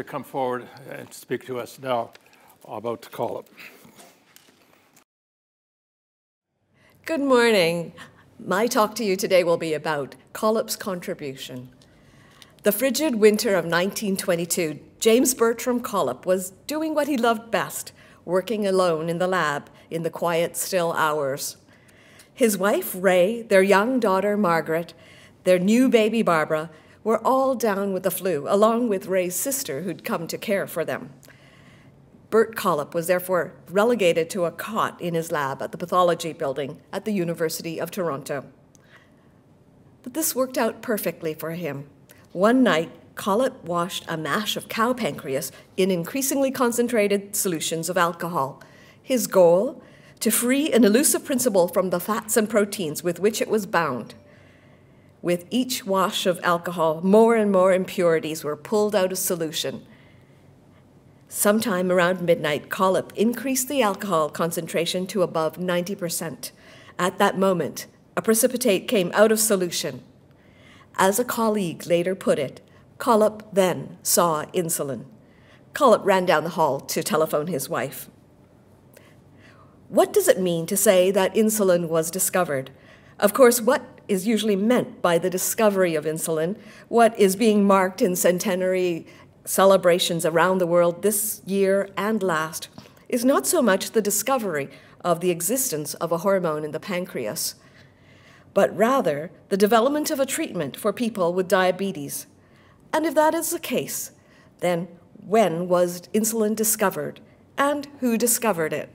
To come forward and speak to us now about Collip. Good morning. My talk to you today will be about Collip's contribution. The frigid winter of 1922, James Bertram Collip was doing what he loved best, working alone in the lab in the quiet, still hours. His wife, Ray, their young daughter, Margaret, their new baby, Barbara, were all down with the flu, along with Ray's sister, who'd come to care for them. Bert Collip was therefore relegated to a cot in his lab at the pathology building at the University of Toronto. But this worked out perfectly for him. One night, Collip washed a mash of cow pancreas in increasingly concentrated solutions of alcohol. His goal? To free an elusive principle from the fats and proteins with which it was bound. With each wash of alcohol, more and more impurities were pulled out of solution. Sometime around midnight, Collip increased the alcohol concentration to above 90%. At that moment, a precipitate came out of solution. As a colleague later put it, Collip then saw insulin. Collip ran down the hall to telephone his wife. What does it mean to say that insulin was discovered? Of course, what is usually meant by the discovery of insulin, what is being marked in centenary celebrations around the world this year and last, is not so much the discovery of the existence of a hormone in the pancreas but rather the development of a treatment for people with diabetes. And if that is the case, then when was insulin discovered and who discovered it?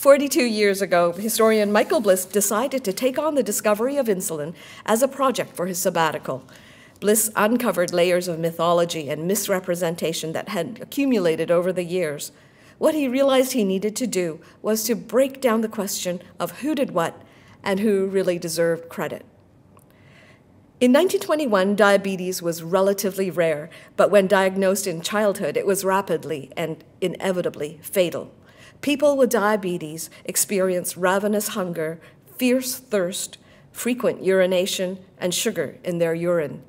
42 years ago, historian Michael Bliss decided to take on the discovery of insulin as a project for his sabbatical. Bliss uncovered layers of mythology and misrepresentation that had accumulated over the years. What he realized he needed to do was to break down the question of who did what and who really deserved credit. In 1921, diabetes was relatively rare, but when diagnosed in childhood, it was rapidly and inevitably fatal. People with diabetes experience ravenous hunger, fierce thirst, frequent urination, and sugar in their urine.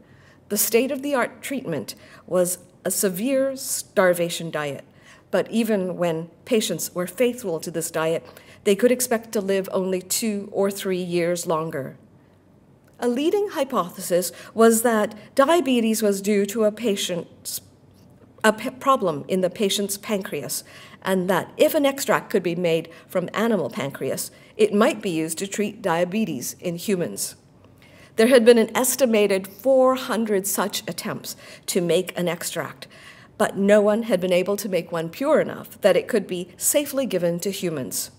The state of the art treatment was a severe starvation diet, but even when patients were faithful to this diet, they could expect to live only two or three years longer. A leading hypothesis was that diabetes was due to a patient's a problem in the patient's pancreas, and that if an extract could be made from animal pancreas, it might be used to treat diabetes in humans. There had been an estimated 400 such attempts to make an extract, but no one had been able to make one pure enough that it could be safely given to humans.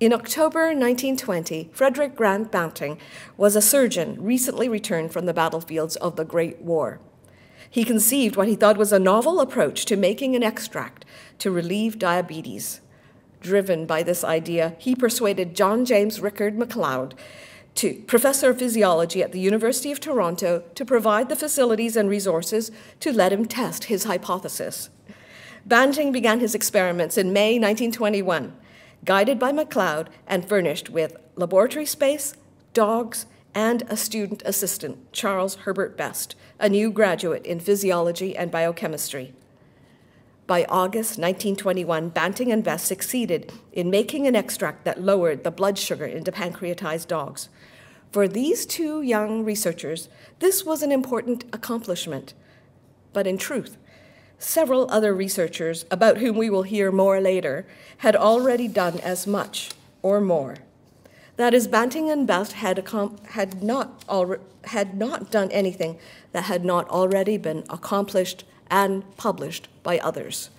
In October 1920, Frederick Grant Banting was a surgeon recently returned from the battlefields of the Great War. He conceived what he thought was a novel approach to making an extract to relieve diabetes. Driven by this idea, he persuaded John James Rickard MacLeod, to, professor of physiology at the University of Toronto, to provide the facilities and resources to let him test his hypothesis. Banting began his experiments in May 1921 guided by MacLeod and furnished with laboratory space, dogs, and a student assistant, Charles Herbert Best, a new graduate in physiology and biochemistry. By August 1921, Banting and Best succeeded in making an extract that lowered the blood sugar in depancreatized dogs. For these two young researchers, this was an important accomplishment. But in truth, Several other researchers, about whom we will hear more later, had already done as much or more. That is, Banting and Best had, had, not had not done anything that had not already been accomplished and published by others.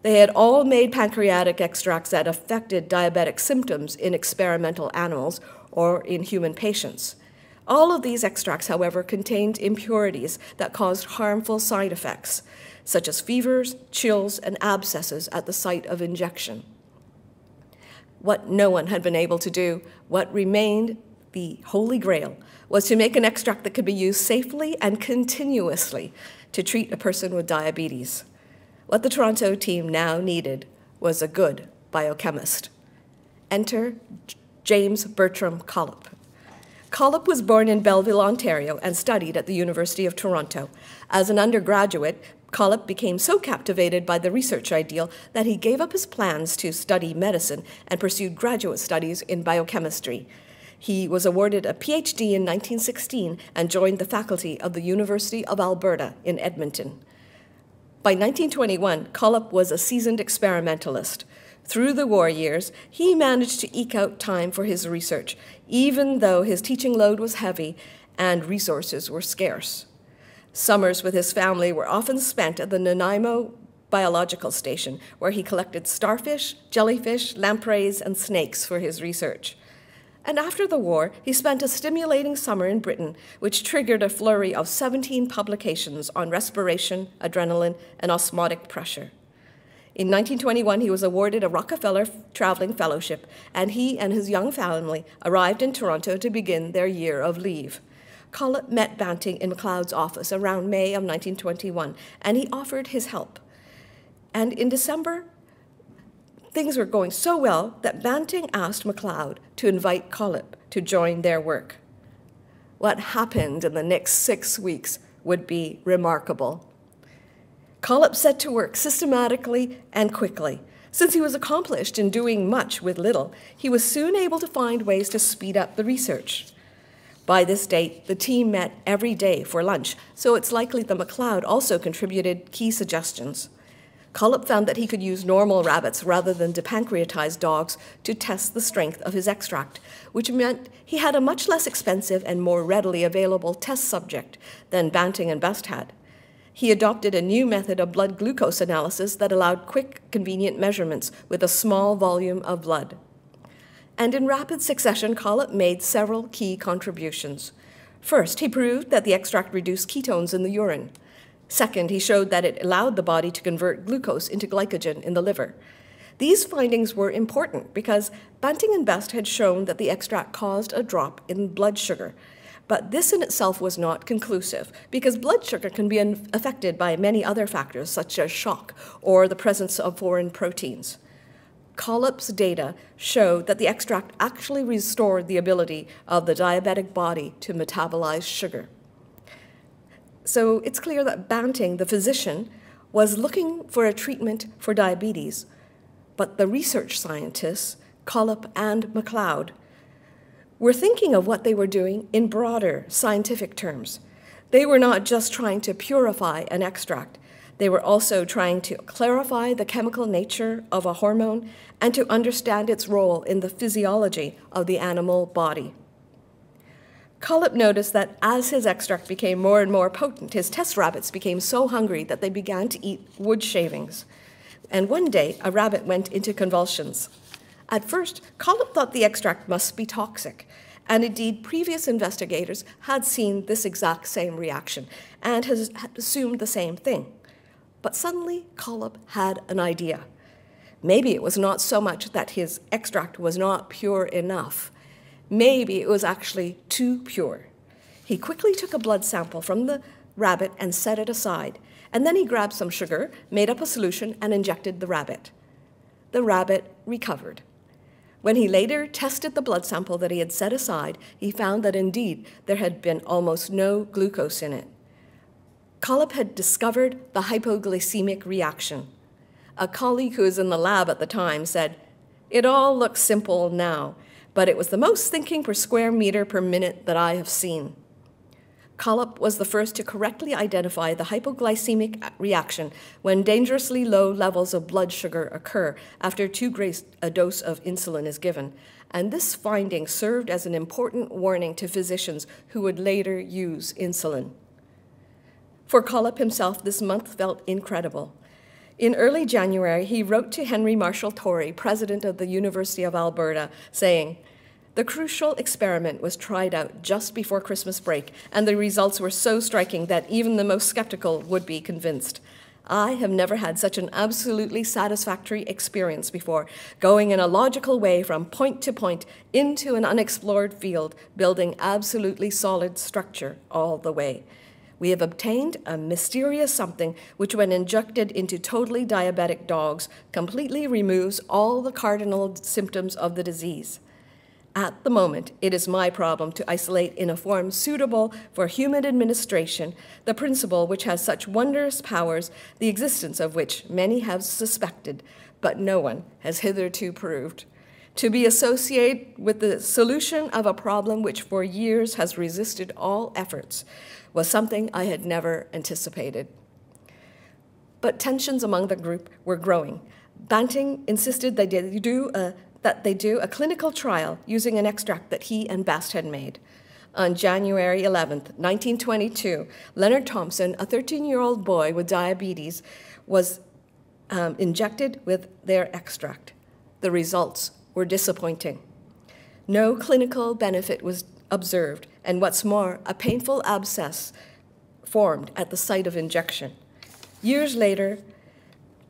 They had all made pancreatic extracts that affected diabetic symptoms in experimental animals or in human patients. All of these extracts, however, contained impurities that caused harmful side effects, such as fevers, chills, and abscesses at the site of injection. What no one had been able to do, what remained the holy grail, was to make an extract that could be used safely and continuously to treat a person with diabetes. What the Toronto team now needed was a good biochemist. Enter James Bertram Collip. Collip was born in Belleville, Ontario, and studied at the University of Toronto. As an undergraduate, Collip became so captivated by the research ideal that he gave up his plans to study medicine and pursued graduate studies in biochemistry. He was awarded a PhD in 1916 and joined the faculty of the University of Alberta in Edmonton. By 1921, Collip was a seasoned experimentalist. Through the war years, he managed to eke out time for his research, even though his teaching load was heavy and resources were scarce. Summers with his family were often spent at the Nanaimo Biological Station, where he collected starfish, jellyfish, lampreys, and snakes for his research. And after the war, he spent a stimulating summer in Britain, which triggered a flurry of 17 publications on respiration, adrenaline, and osmotic pressure. In 1921, he was awarded a Rockefeller Traveling Fellowship, and he and his young family arrived in Toronto to begin their year of leave. Collip met Banting in MacLeod's office around May of 1921, and he offered his help. And in December Things were going so well that Banting asked MacLeod to invite Collip to join their work. What happened in the next six weeks would be remarkable. Collip set to work systematically and quickly. Since he was accomplished in doing much with little, he was soon able to find ways to speed up the research. By this date, the team met every day for lunch, so it's likely that MacLeod also contributed key suggestions. Collip found that he could use normal rabbits rather than depancreatized dogs to test the strength of his extract, which meant he had a much less expensive and more readily available test subject than Banting and Best had. He adopted a new method of blood glucose analysis that allowed quick, convenient measurements with a small volume of blood. And in rapid succession, Collip made several key contributions. First, he proved that the extract reduced ketones in the urine. Second, he showed that it allowed the body to convert glucose into glycogen in the liver. These findings were important because Banting and Best had shown that the extract caused a drop in blood sugar. But this in itself was not conclusive because blood sugar can be affected by many other factors such as shock or the presence of foreign proteins. Collip's data showed that the extract actually restored the ability of the diabetic body to metabolize sugar. So it's clear that Banting, the physician, was looking for a treatment for diabetes, but the research scientists, Collip and MacLeod, were thinking of what they were doing in broader scientific terms. They were not just trying to purify an extract, they were also trying to clarify the chemical nature of a hormone and to understand its role in the physiology of the animal body. Collip noticed that as his extract became more and more potent, his test rabbits became so hungry that they began to eat wood shavings. And one day, a rabbit went into convulsions. At first, Collip thought the extract must be toxic, and indeed, previous investigators had seen this exact same reaction and has assumed the same thing. But suddenly, Collip had an idea. Maybe it was not so much that his extract was not pure enough Maybe it was actually too pure. He quickly took a blood sample from the rabbit and set it aside, and then he grabbed some sugar, made up a solution, and injected the rabbit. The rabbit recovered. When he later tested the blood sample that he had set aside, he found that indeed there had been almost no glucose in it. Collip had discovered the hypoglycemic reaction. A colleague who was in the lab at the time said, It all looks simple now but it was the most thinking per square meter per minute that I have seen. Collip was the first to correctly identify the hypoglycemic reaction when dangerously low levels of blood sugar occur after too great a dose of insulin is given. And this finding served as an important warning to physicians who would later use insulin. For Collip himself, this month felt incredible. In early January, he wrote to Henry Marshall Tory, president of the University of Alberta, saying, the crucial experiment was tried out just before Christmas break, and the results were so striking that even the most skeptical would be convinced. I have never had such an absolutely satisfactory experience before, going in a logical way from point to point into an unexplored field, building absolutely solid structure all the way. We have obtained a mysterious something which, when injected into totally diabetic dogs, completely removes all the cardinal symptoms of the disease. At the moment, it is my problem to isolate in a form suitable for human administration the principle which has such wondrous powers, the existence of which many have suspected, but no one has hitherto proved. To be associated with the solution of a problem which for years has resisted all efforts was something I had never anticipated. But tensions among the group were growing. Banting insisted that they do a that they do a clinical trial using an extract that he and Best had made. On January 11, 1922, Leonard Thompson, a 13 year old boy with diabetes, was um, injected with their extract. The results were disappointing. No clinical benefit was observed, and what's more, a painful abscess formed at the site of injection. Years later,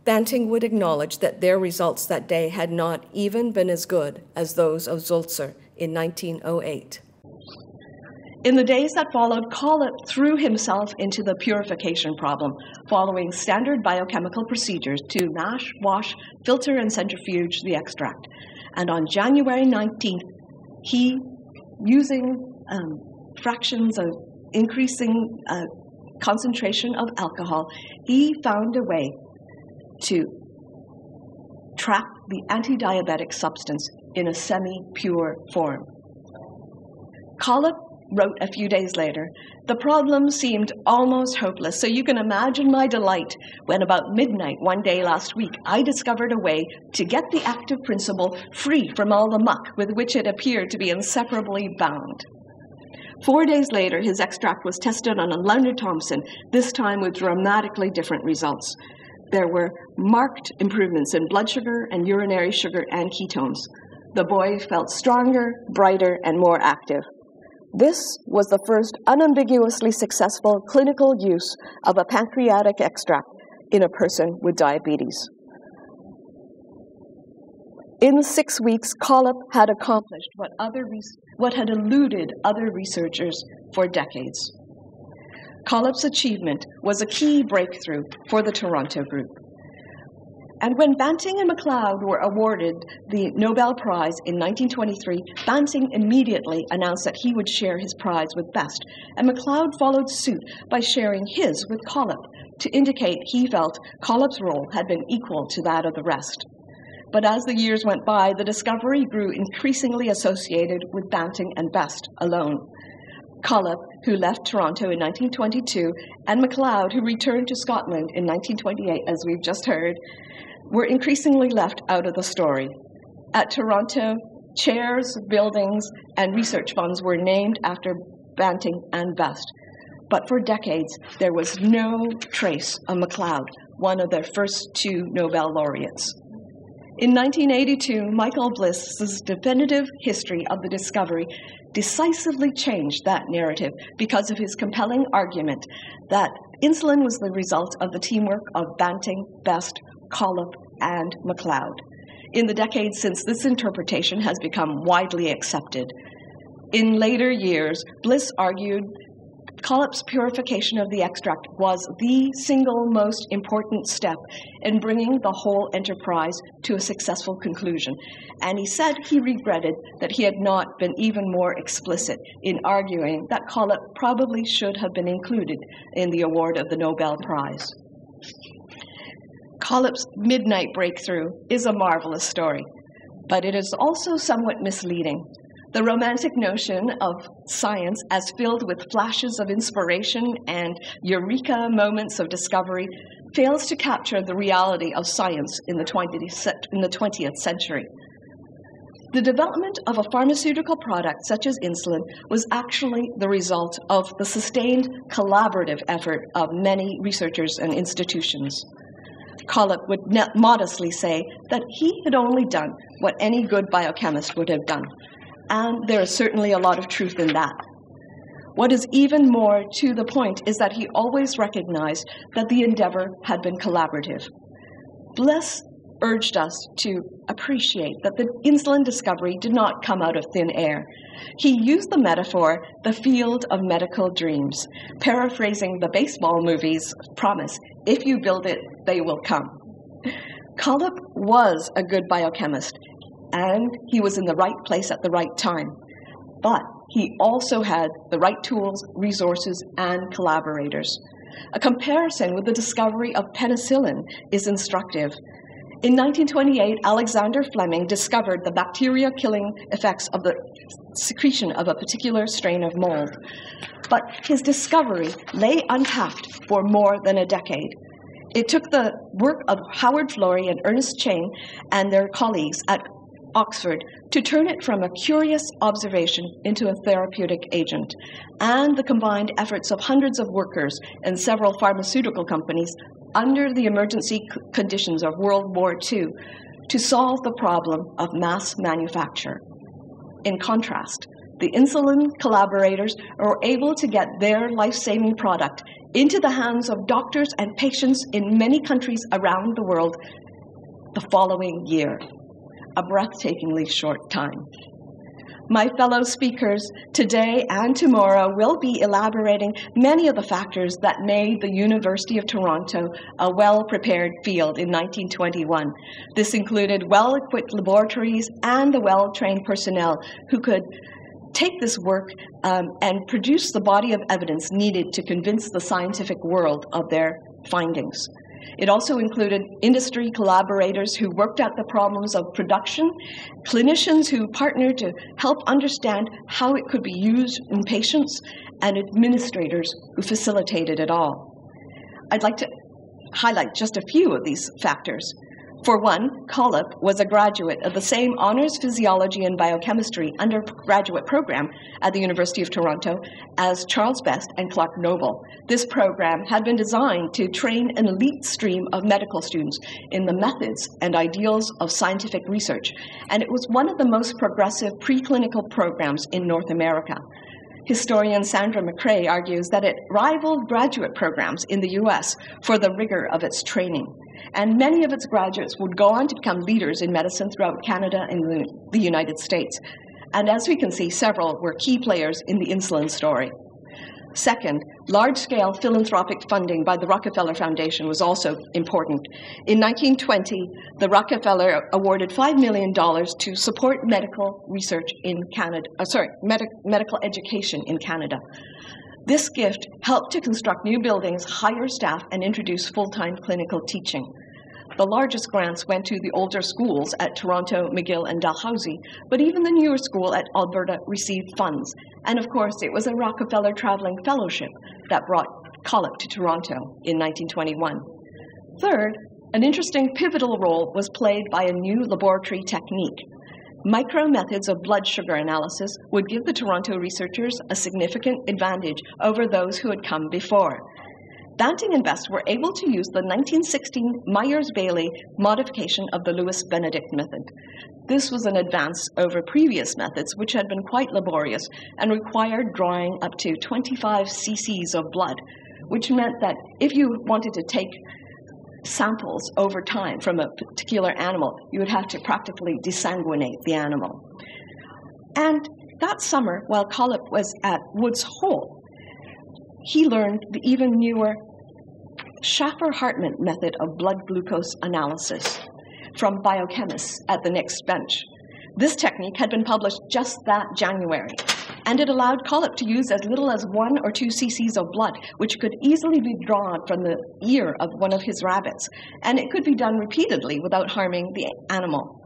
Banting would acknowledge that their results that day had not even been as good as those of Zuelzer in 1908. In the days that followed, Collip threw himself into the purification problem, following standard biochemical procedures to mash, wash, filter, and centrifuge the extract. And on January 19th, he, using um, fractions of increasing uh, concentration of alcohol, he found a way to trap the anti diabetic substance in a semi pure form. Collip wrote a few days later The problem seemed almost hopeless, so you can imagine my delight when, about midnight one day last week, I discovered a way to get the active principle free from all the muck with which it appeared to be inseparably bound. Four days later, his extract was tested on a Leonard Thompson, this time with dramatically different results there were marked improvements in blood sugar and urinary sugar and ketones. The boy felt stronger, brighter, and more active. This was the first unambiguously successful clinical use of a pancreatic extract in a person with diabetes. In six weeks, Collip had accomplished what, other what had eluded other researchers for decades. Collip's achievement was a key breakthrough for the Toronto group. And when Banting and MacLeod were awarded the Nobel Prize in 1923, Banting immediately announced that he would share his prize with Best, and MacLeod followed suit by sharing his with Collip to indicate he felt Collip's role had been equal to that of the rest. But as the years went by, the discovery grew increasingly associated with Banting and Best alone. Collip, who left Toronto in 1922, and MacLeod, who returned to Scotland in 1928, as we've just heard, were increasingly left out of the story. At Toronto, chairs, buildings, and research funds were named after Banting and Best. But for decades, there was no trace of MacLeod, one of their first two Nobel laureates. In 1982, Michael Bliss's definitive history of the discovery decisively changed that narrative because of his compelling argument that insulin was the result of the teamwork of Banting, Best, Collip, and MacLeod. In the decades since, this interpretation has become widely accepted. In later years, Bliss argued Collip's purification of the extract was the single most important step in bringing the whole enterprise to a successful conclusion. And he said he regretted that he had not been even more explicit in arguing that Collip probably should have been included in the award of the Nobel Prize. Collip's midnight breakthrough is a marvelous story, but it is also somewhat misleading the romantic notion of science as filled with flashes of inspiration and eureka moments of discovery fails to capture the reality of science in the 20th, in the 20th century. The development of a pharmaceutical product such as insulin was actually the result of the sustained collaborative effort of many researchers and institutions. Collip would modestly say that he had only done what any good biochemist would have done and there is certainly a lot of truth in that. What is even more to the point is that he always recognized that the endeavor had been collaborative. Bliss urged us to appreciate that the insulin discovery did not come out of thin air. He used the metaphor, the field of medical dreams, paraphrasing the baseball movie's promise if you build it, they will come. Collip was a good biochemist, and he was in the right place at the right time. But he also had the right tools, resources, and collaborators. A comparison with the discovery of penicillin is instructive. In 1928, Alexander Fleming discovered the bacteria killing effects of the secretion of a particular strain of mold. But his discovery lay untapped for more than a decade. It took the work of Howard Florey and Ernest Chain and their colleagues at Oxford to turn it from a curious observation into a therapeutic agent, and the combined efforts of hundreds of workers and several pharmaceutical companies under the emergency conditions of World War II to solve the problem of mass manufacture. In contrast, the insulin collaborators were able to get their life saving product into the hands of doctors and patients in many countries around the world the following year a breathtakingly short time. My fellow speakers today and tomorrow will be elaborating many of the factors that made the University of Toronto a well prepared field in 1921. This included well equipped laboratories and the well trained personnel who could take this work um, and produce the body of evidence needed to convince the scientific world of their findings. It also included industry collaborators who worked out the problems of production, clinicians who partnered to help understand how it could be used in patients, and administrators who facilitated it all. I'd like to highlight just a few of these factors. For one, Collip was a graduate of the same honors physiology and biochemistry undergraduate program at the University of Toronto as Charles Best and Clark Noble. This program had been designed to train an elite stream of medical students in the methods and ideals of scientific research, and it was one of the most progressive preclinical programs in North America. Historian Sandra McRae argues that it rivaled graduate programs in the US for the rigor of its training and many of its graduates would go on to become leaders in medicine throughout Canada and the United States. And as we can see, several were key players in the insulin story. Second, large scale philanthropic funding by the Rockefeller Foundation was also important. In 1920, the Rockefeller awarded $5 million to support medical research in Canada, uh, sorry, med- medical education in Canada. This gift helped to construct new buildings, hire staff, and introduce full time clinical teaching. The largest grants went to the older schools at Toronto, McGill, and Dalhousie, but even the newer school at Alberta received funds. And of course, it was a Rockefeller Traveling Fellowship that brought Collip to Toronto in 1921. Third, an interesting pivotal role was played by a new laboratory technique Micro methods of blood sugar analysis would give the Toronto researchers a significant advantage over those who had come before. Banting and Best were able to use the 1916 Myers Bailey modification of the Lewis Benedict method. This was an advance over previous methods, which had been quite laborious and required drawing up to 25 cc's of blood, which meant that if you wanted to take samples over time from a particular animal, you would have to practically desanguinate the animal. And that summer, while Collip was at Woods Hole, he learned the even newer Shaffer Hartmann method of blood glucose analysis from biochemists at the next bench. This technique had been published just that January, and it allowed Collip to use as little as one or two cc's of blood, which could easily be drawn from the ear of one of his rabbits, and it could be done repeatedly without harming the animal.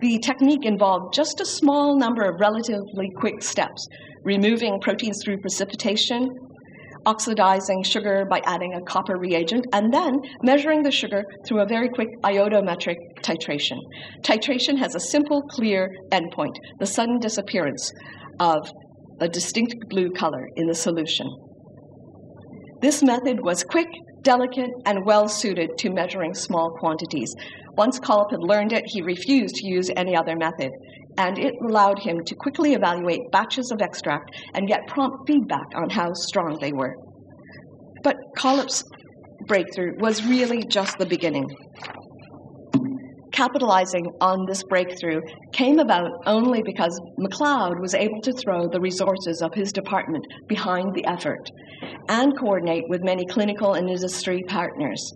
The technique involved just a small number of relatively quick steps, removing proteins through precipitation, oxidizing sugar by adding a copper reagent, and then measuring the sugar through a very quick iodometric titration. Titration has a simple, clear endpoint the sudden disappearance of a distinct blue color in the solution. This method was quick, delicate, and well suited to measuring small quantities. Once Collip had learned it, he refused to use any other method and it allowed him to quickly evaluate batches of extract and get prompt feedback on how strong they were. But Collip's breakthrough was really just the beginning. Capitalizing on this breakthrough came about only because MacLeod was able to throw the resources of his department behind the effort and coordinate with many clinical and industry partners.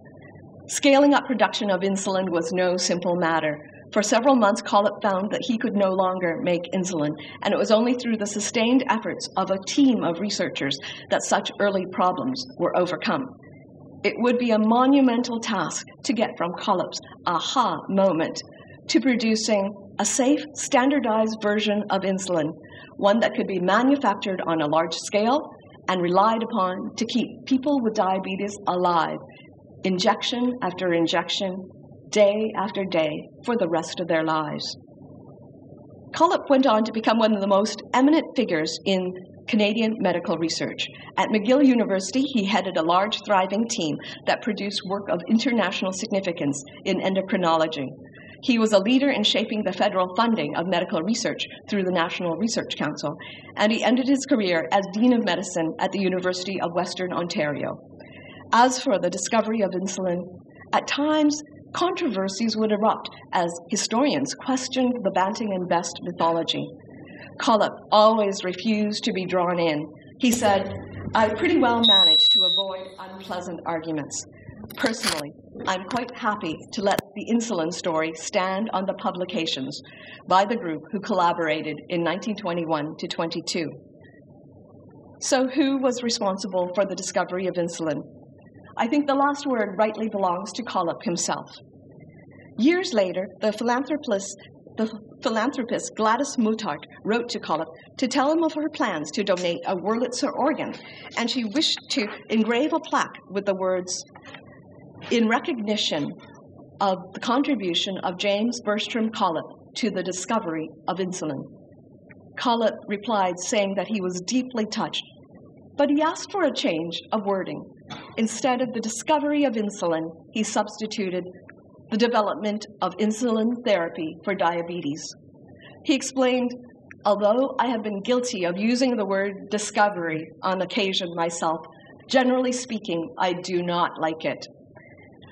Scaling up production of insulin was no simple matter, For several months, Collip found that he could no longer make insulin, and it was only through the sustained efforts of a team of researchers that such early problems were overcome. It would be a monumental task to get from Collip's aha moment to producing a safe, standardized version of insulin, one that could be manufactured on a large scale and relied upon to keep people with diabetes alive, injection after injection, day after day for the rest of their lives. Collip went on to become one of the most eminent figures in Canadian medical research. At McGill University, he headed a large, thriving team that produced work of international significance in endocrinology. He was a leader in shaping the federal funding of medical research through the National Research Council, and he ended his career as Dean of Medicine at the University of Western Ontario. As for the discovery of insulin, at times controversies would erupt as historians questioned the Banting and Best mythology. Collip always refused to be drawn in. He said, I pretty well managed to avoid unpleasant arguments. Personally, I'm quite happy to let the insulin story stand on the publications by the group who collaborated in 1921 to 22. So, who was responsible for the discovery of insulin? I think the last word rightly belongs to Collip himself. Years later, the philanthropist, the philanthropist Gladys Muttart wrote to Collip to tell him of her plans to donate a Wurlitzer organ, and she wished to engrave a plaque with the words, in recognition of the contribution of James Bertram Collip to the discovery of insulin. Collip replied, saying that he was deeply touched, but he asked for a change of wording. Instead of the discovery of insulin, he substituted the development of insulin therapy for diabetes. He explained, although I have been guilty of using the word discovery on occasion myself, generally speaking, I do not like it.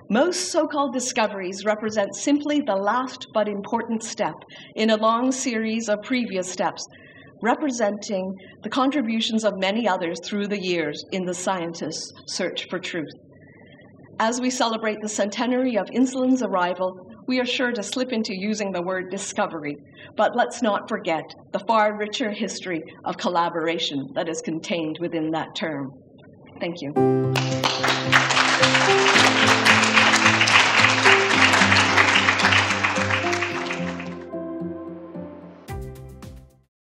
Most so called discoveries represent simply the last but important step in a long series of previous steps, representing the contributions of many others through the years in the scientist's search for truth. As we celebrate the centenary of insulin's arrival, we are sure to slip into using the word discovery, but let's not forget the far richer history of collaboration that is contained within that term. Thank you.